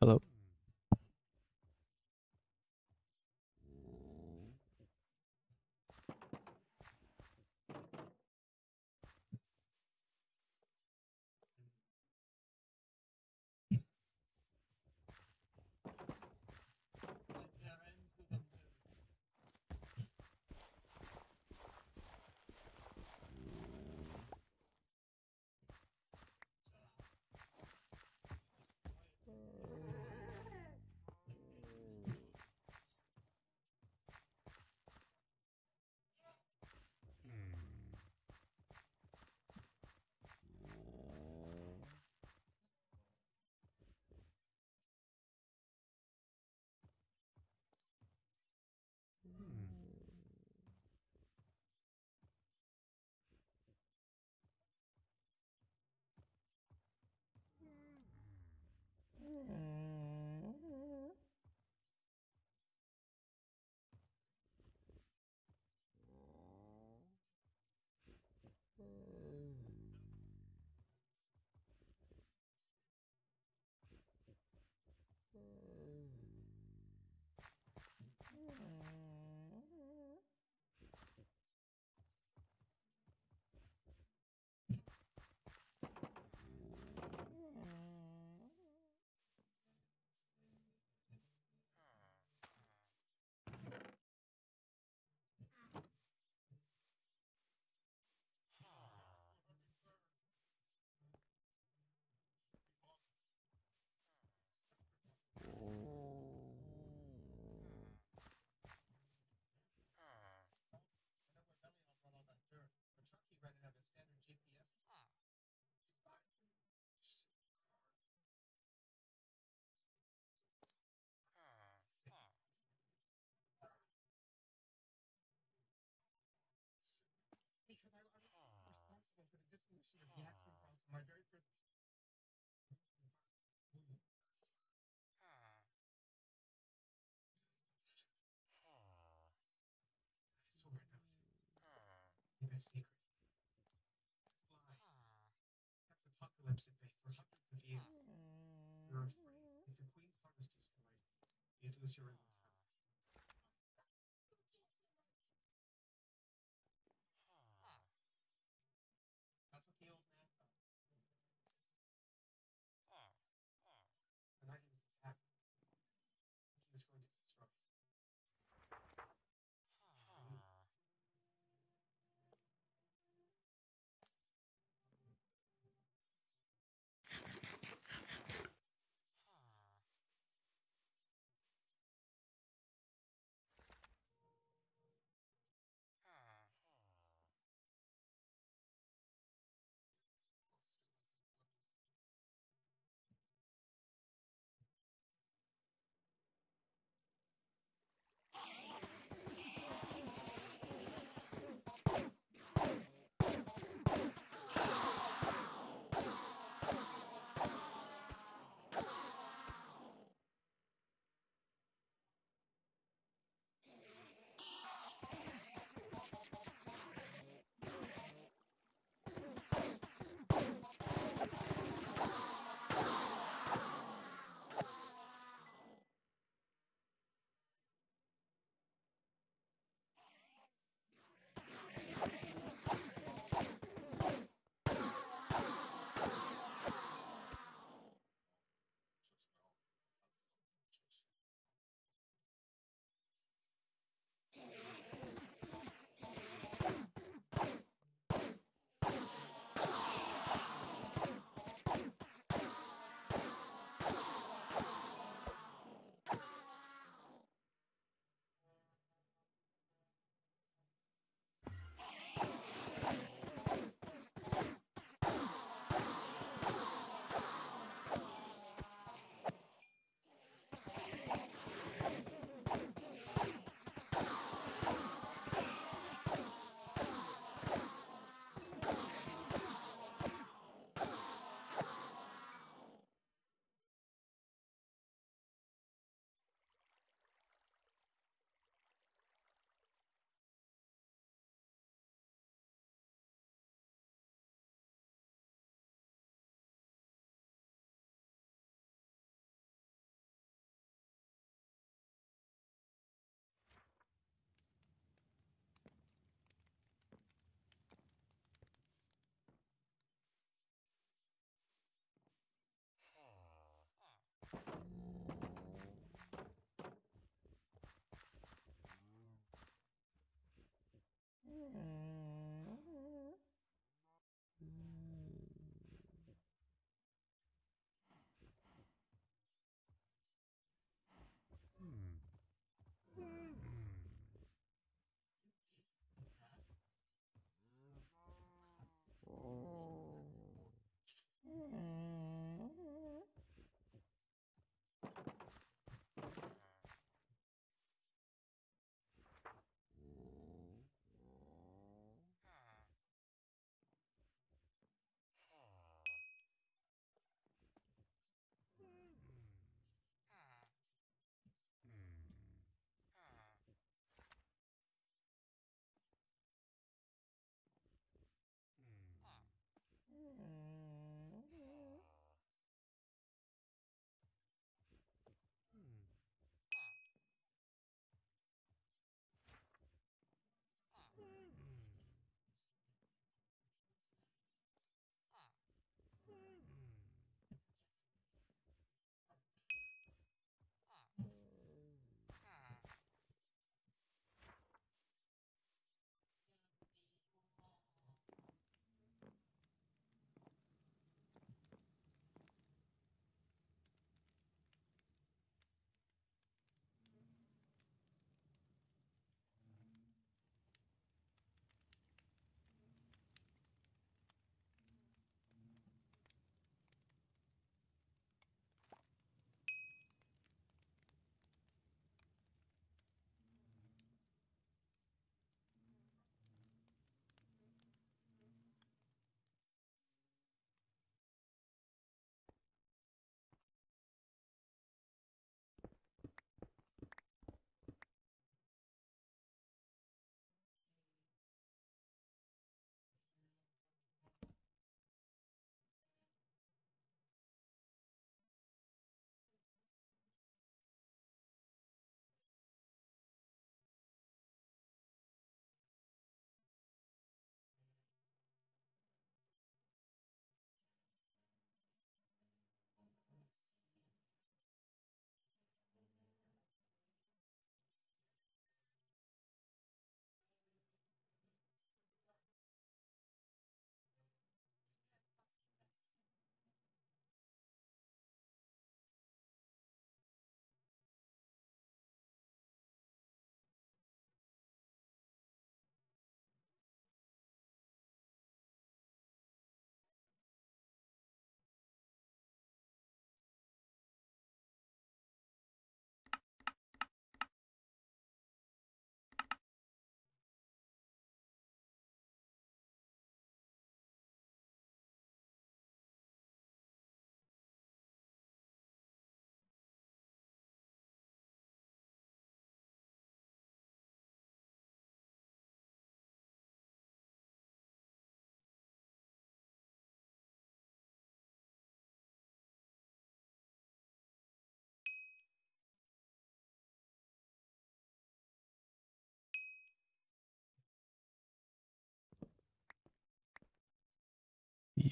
Hello. You'd lose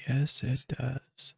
Yes, it does.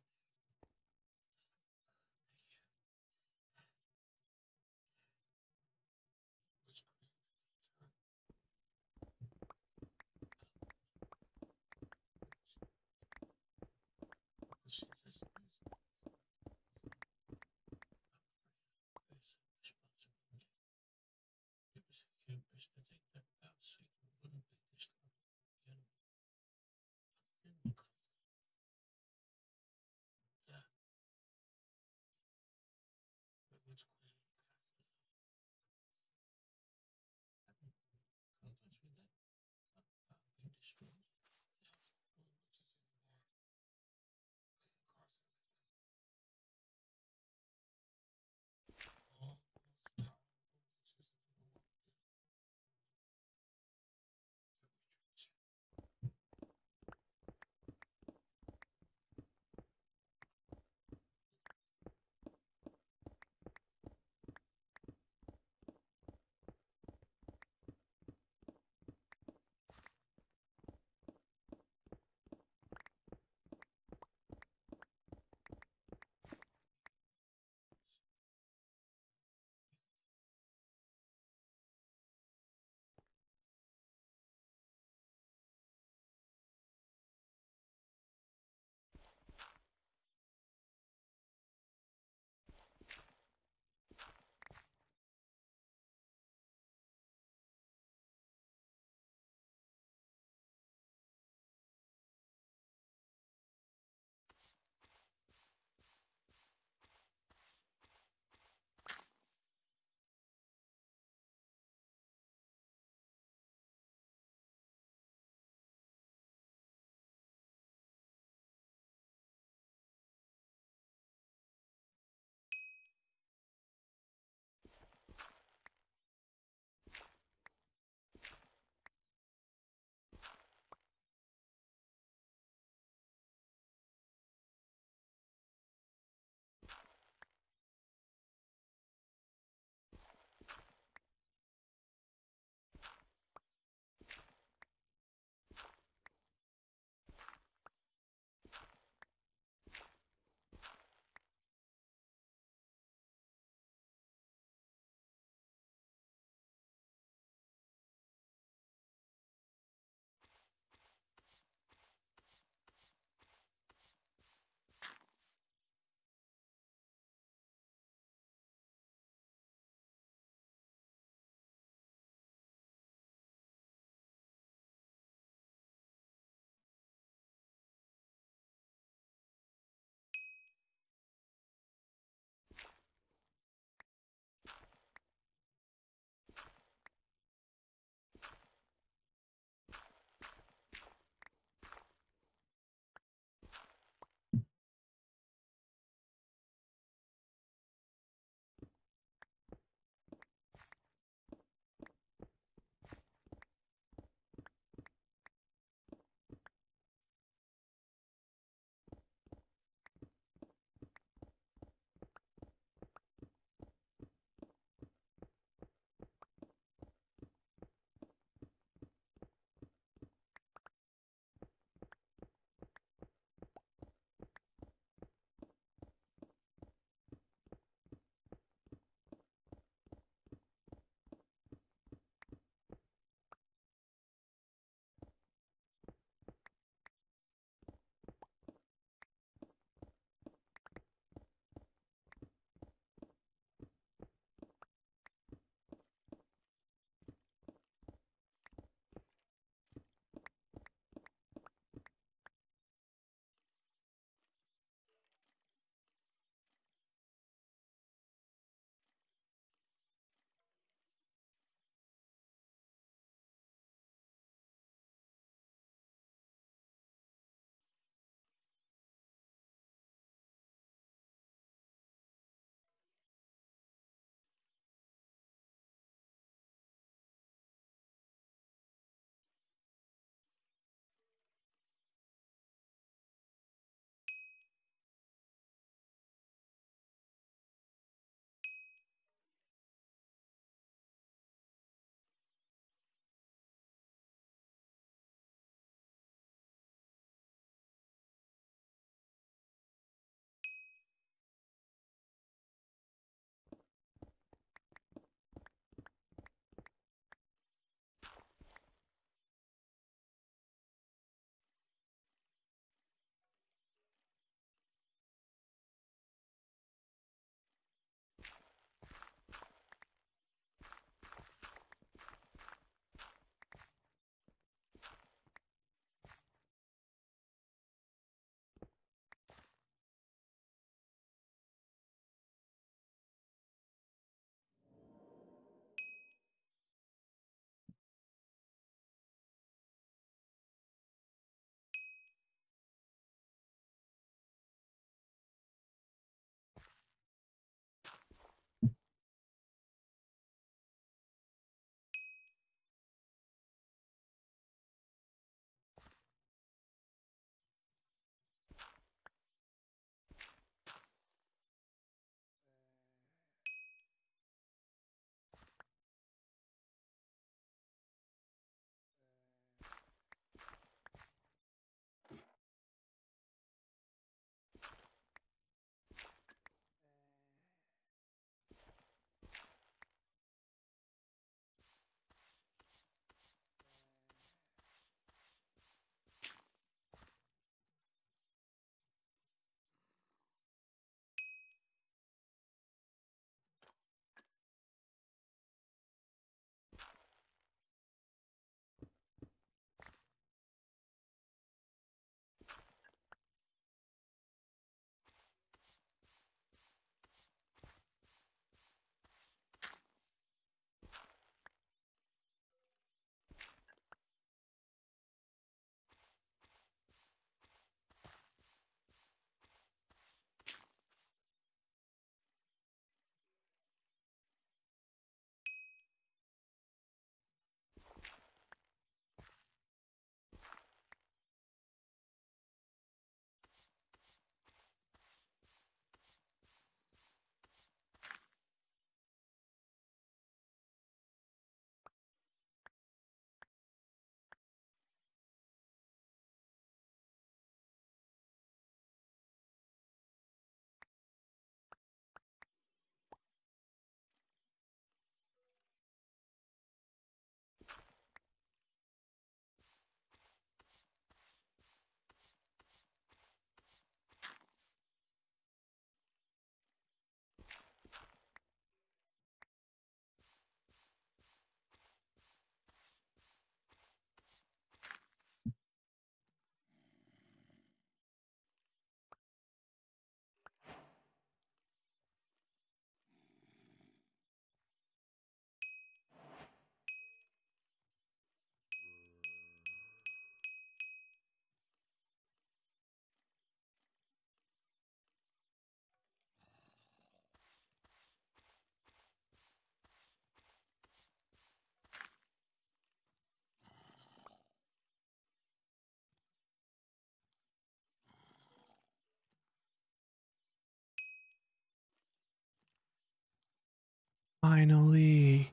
Finally.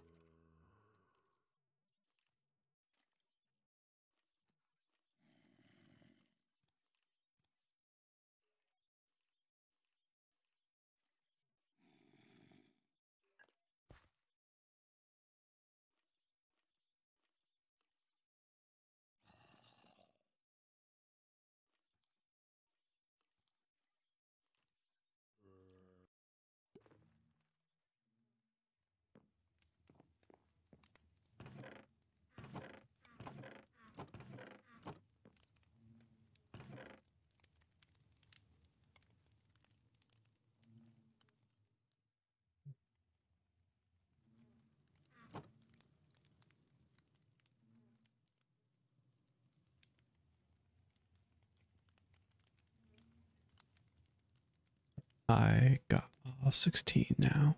I got uh, 16 now.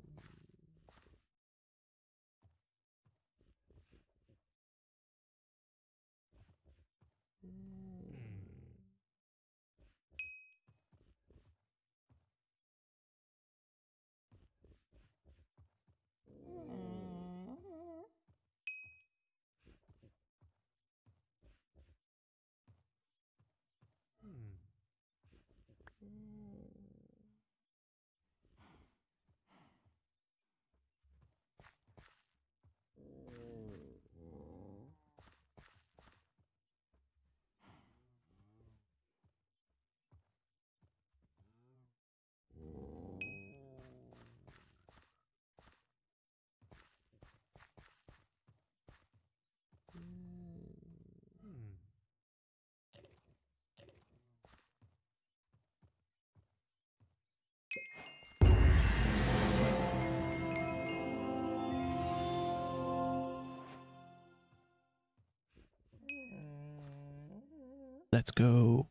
Let's go.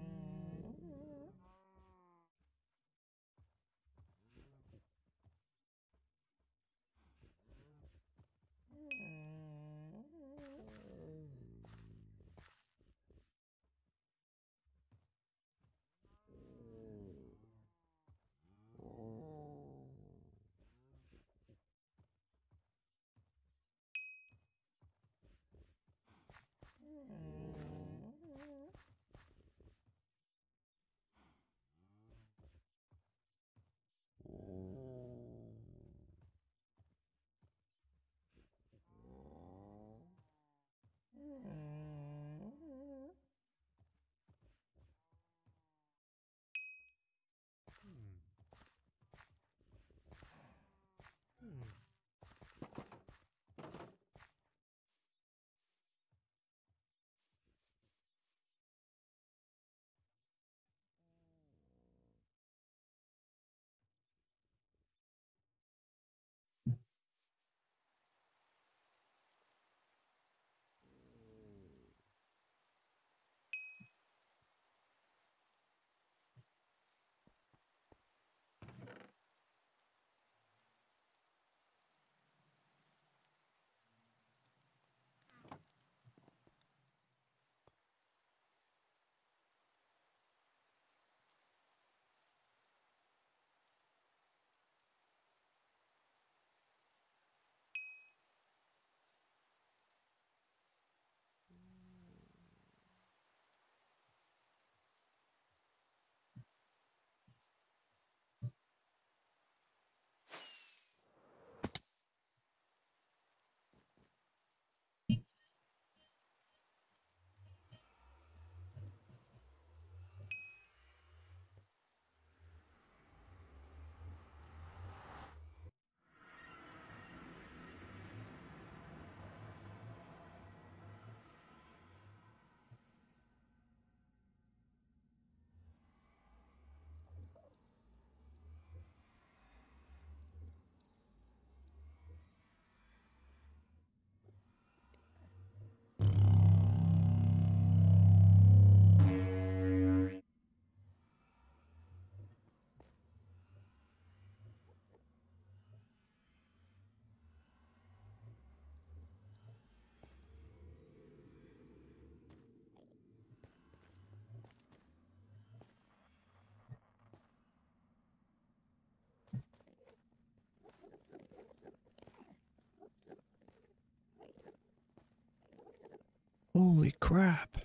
Holy crap.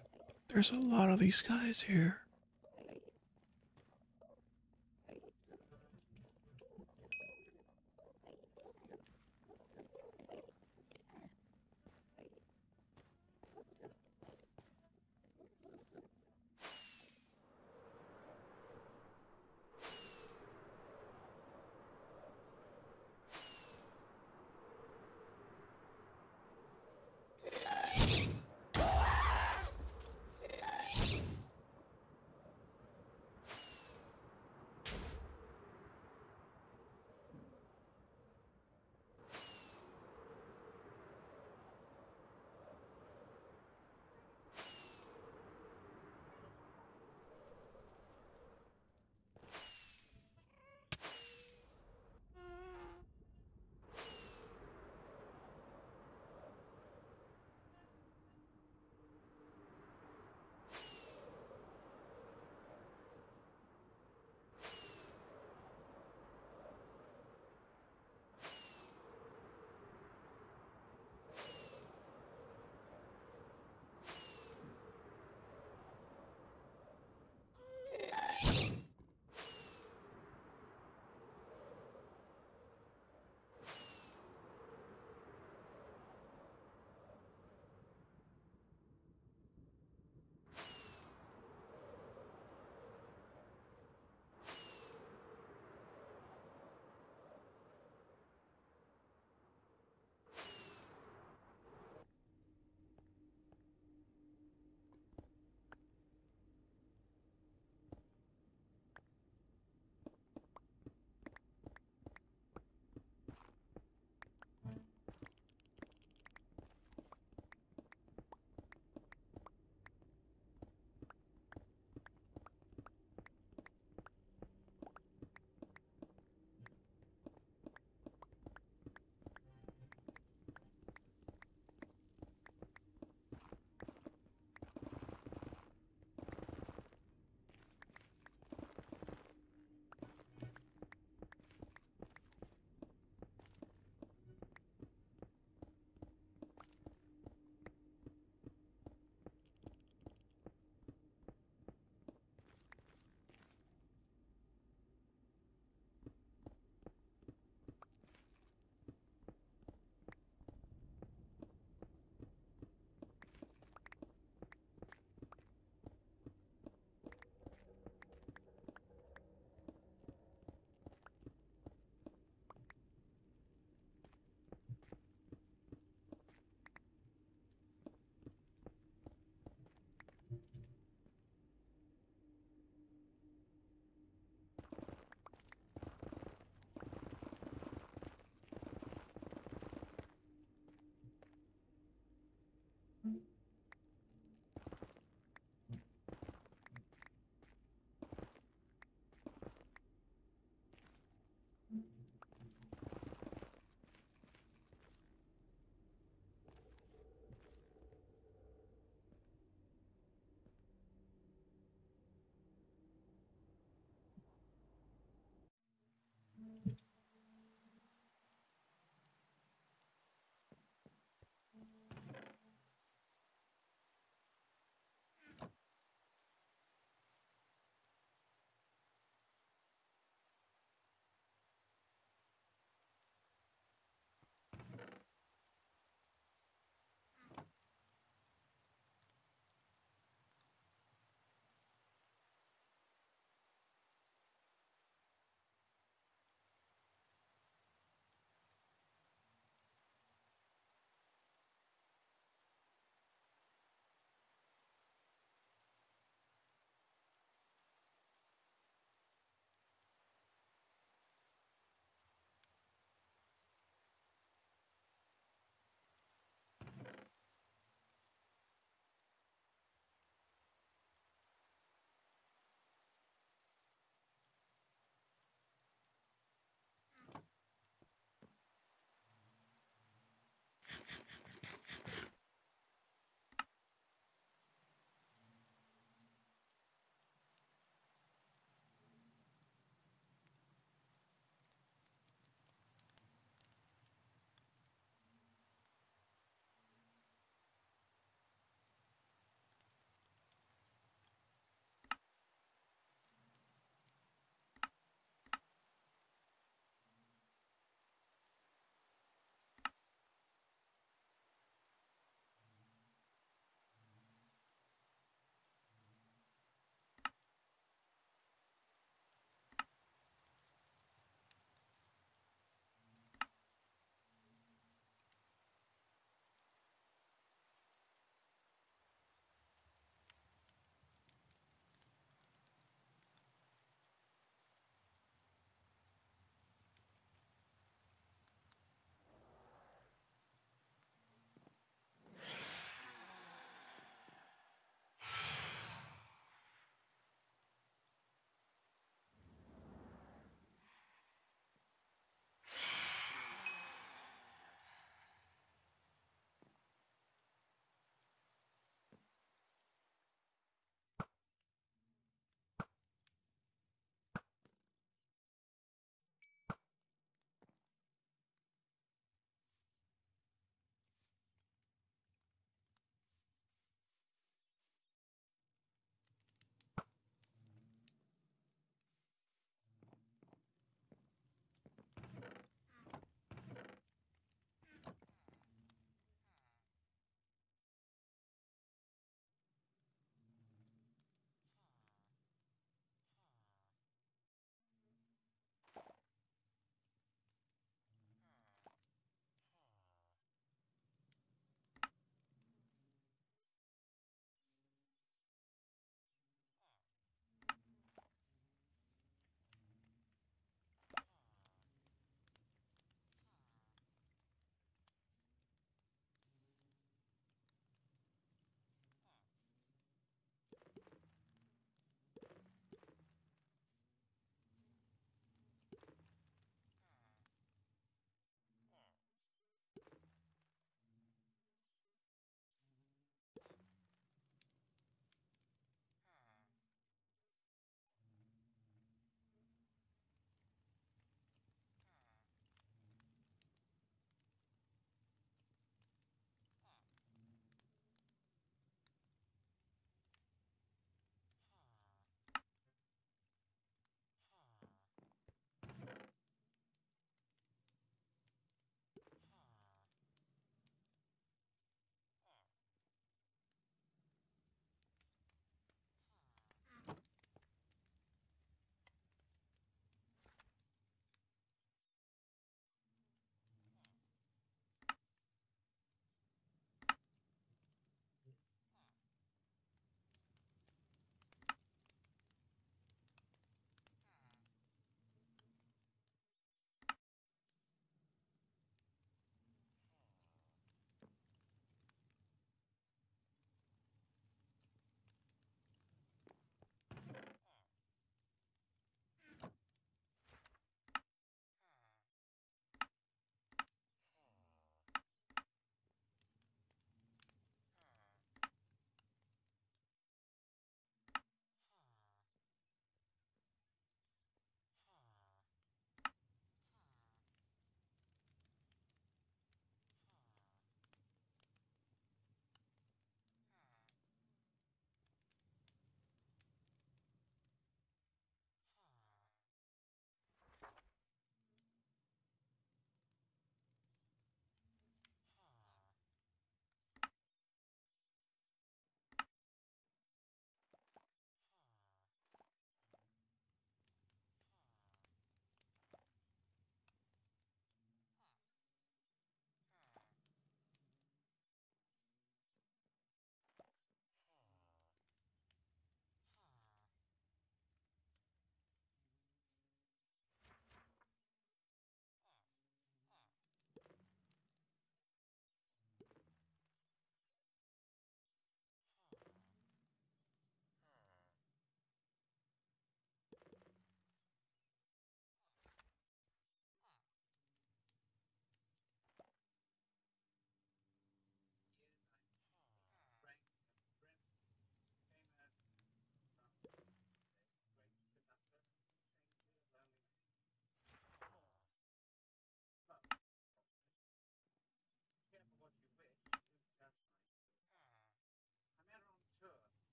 There's a lot of these guys here.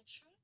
picture.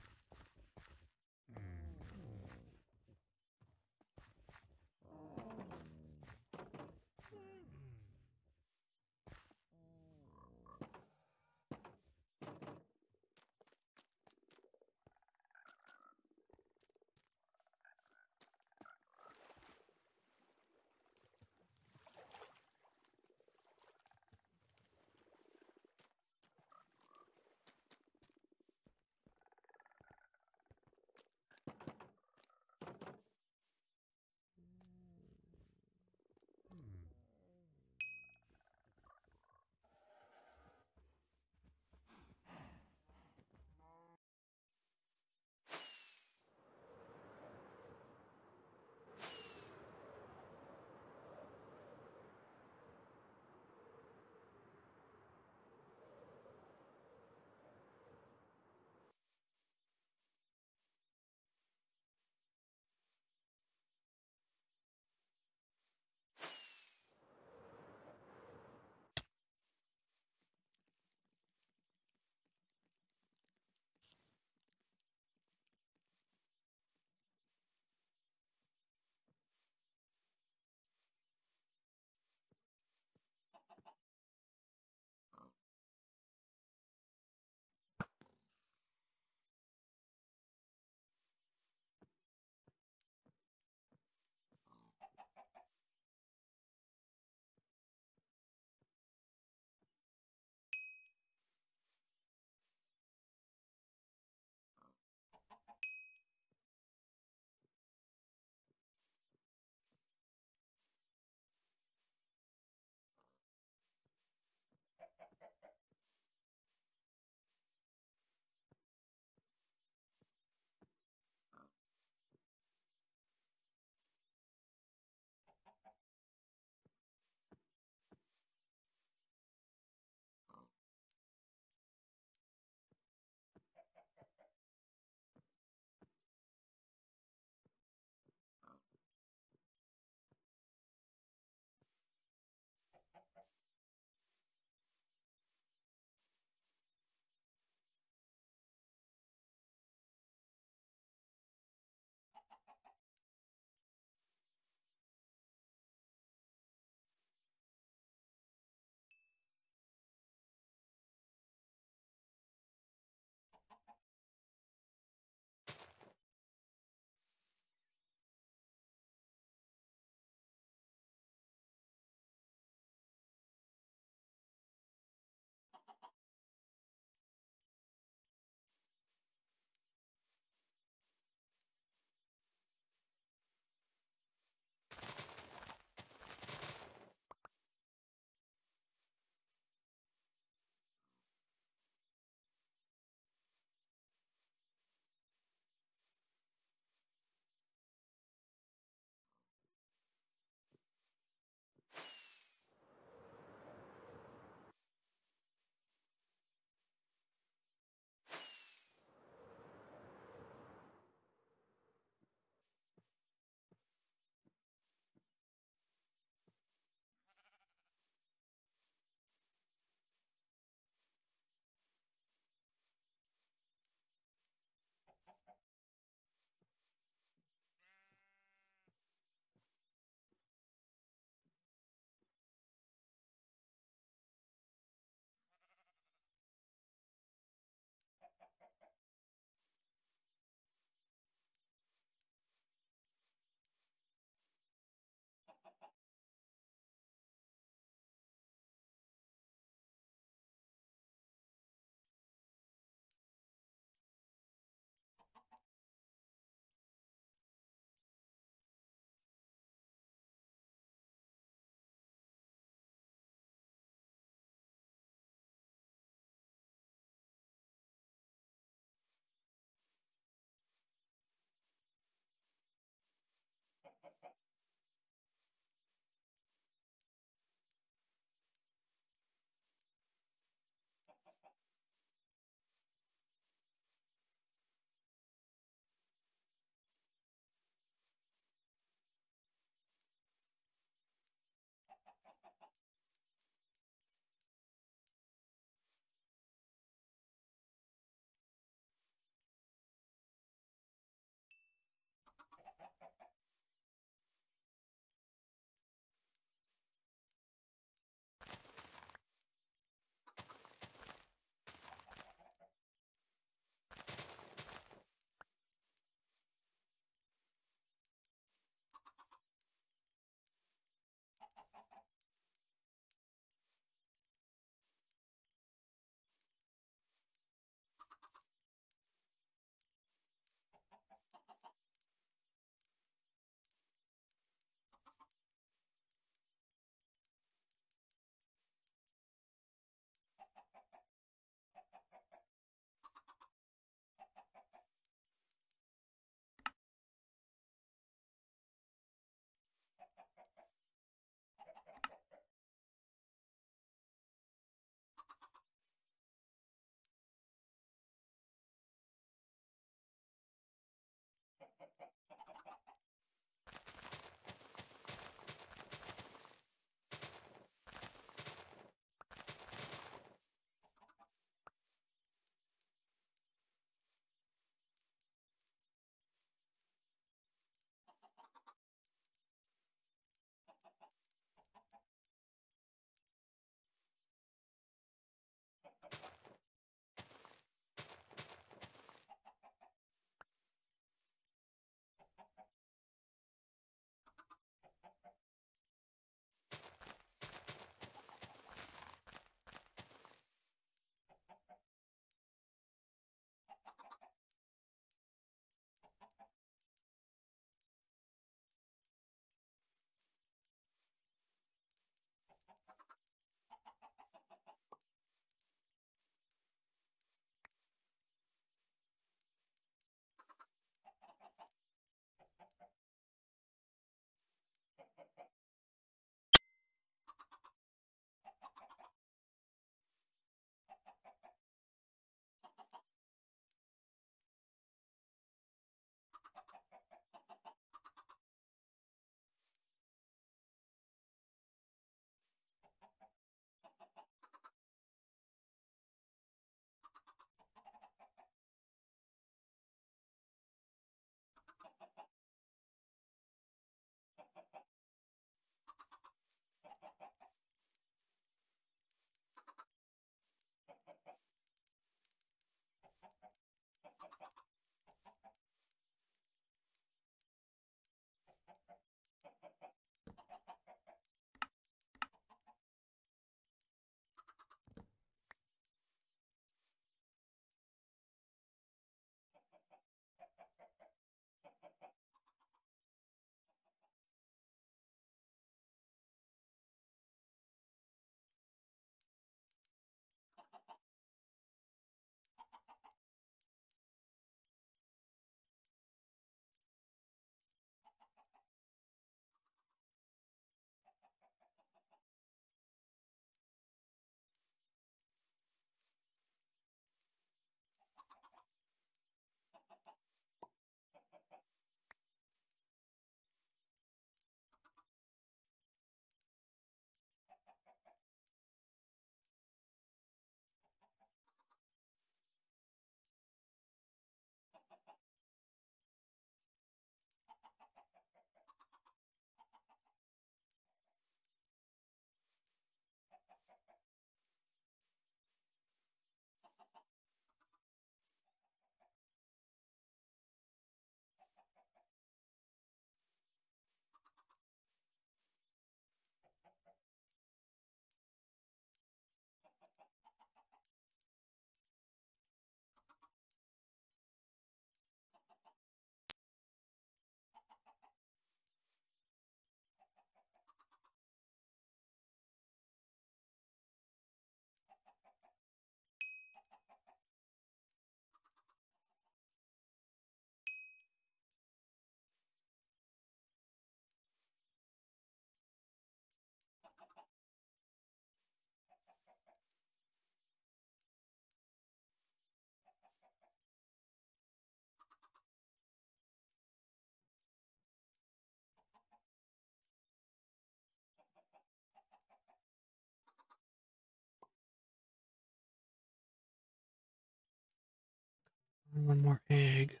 One more egg.